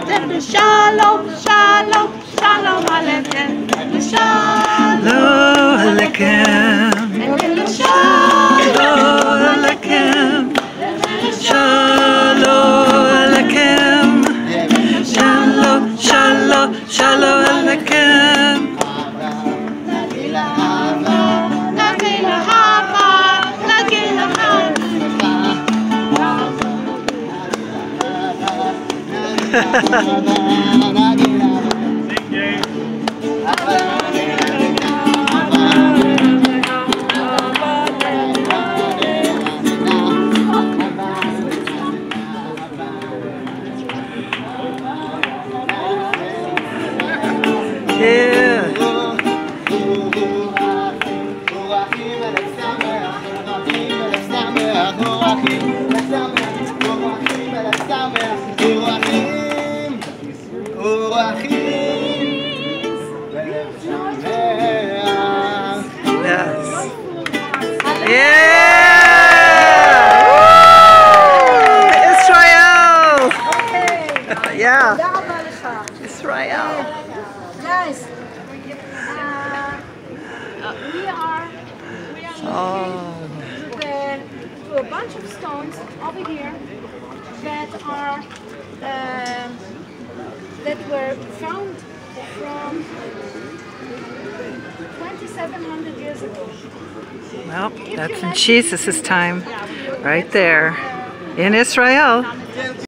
Shalom, Shalom, Shalom Aleichem, Shalom Aleichem. Shalom Aleichem. Shalom. Shalom, shalom, shalom Yeah. Yeah! Woo! Israel! yeah, תודה רבה לך. Israel. Guys, uh, uh, we are we are Oh, looking to, to a bunch of stones over here that are um, that were found from 2,700 years ago. well, that's in Jesus' time, right there in Israel.